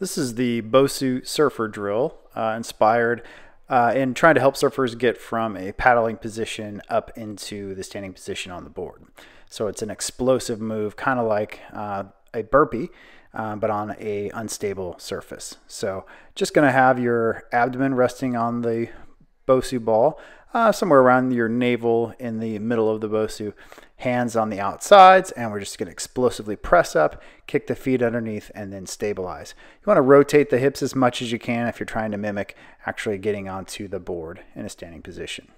This is the Bosu Surfer drill, uh, inspired uh, in trying to help surfers get from a paddling position up into the standing position on the board. So it's an explosive move, kind of like uh, a burpee, uh, but on a unstable surface. So just going to have your abdomen resting on the Bosu ball, uh, somewhere around your navel in the middle of the Bosu, hands on the outsides, and we're just going to explosively press up, kick the feet underneath, and then stabilize. You want to rotate the hips as much as you can if you're trying to mimic actually getting onto the board in a standing position.